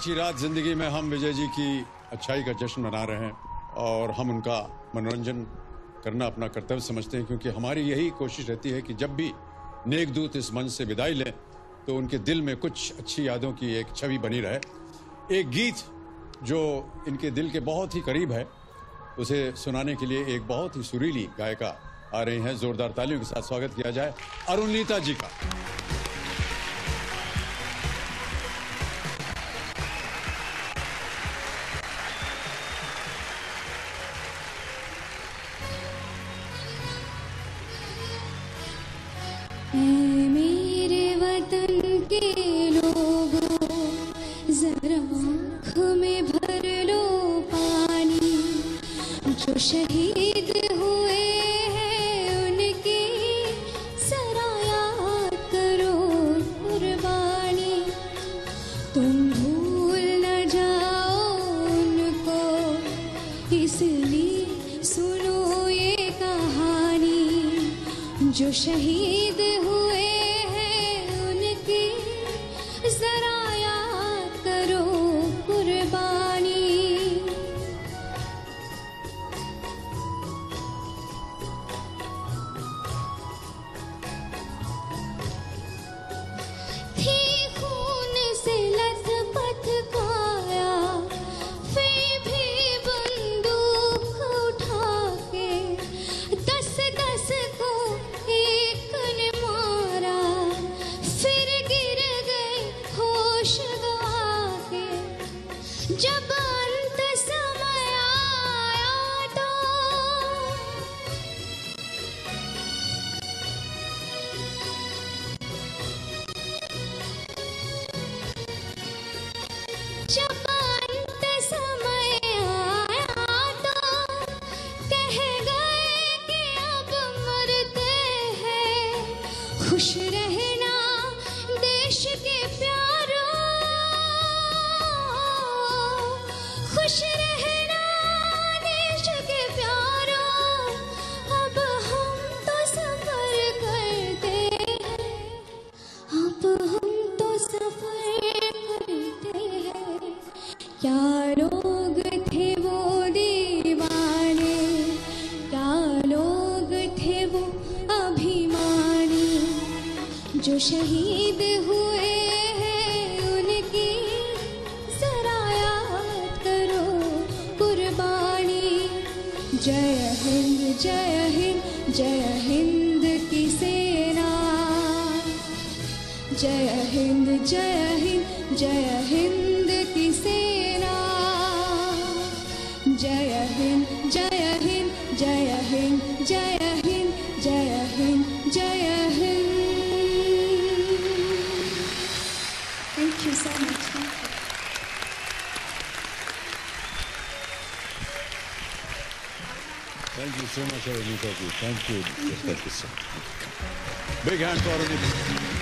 अच्छी रात ज़िंदगी में हम विजय जी की अच्छाई का जश्न मना रहे हैं और हम उनका मनोरंजन करना अपना कर्तव्य समझते हैं, क्योंकि हमारी यही कोशिश रहती है कि जब भी नेक दूत इस मंच से विदाई लें तो उनके दिल में कुछ अच्छी यादों की एक छवि बनी रहे। एक गीत जो इनके दिल के बहुत ही करीब है, उसे सुनाने के लिए एक बहुत ही सुरीली गायिका आ रही हैं। जोरदार तालियों के साथ स्वागत किया जाए अरुणीता जी का। शहीद हुए हैं, उनकी जरा याद करो कुर्बानी। तुम भूल न जाओ उनको, इसलिए सुनो ये कहानी। जो शहीद खुश रहना देश के प्यारों। खुश क्या थे वो दीवाने? क्या थे वो अभिमानी? जो शहीद हुए हैं उनकी जरा याद करो कुर्बानी। जय हिंद जय हिंद जय हिंद की सेना। जय हिंद जय हिंद जय हिंद की सेना। Hind, Hind, Hind, Hind, Hind. Thank you so much. Thank you. Thank you so much, Thank you. Thank you. Big hand for Aranita.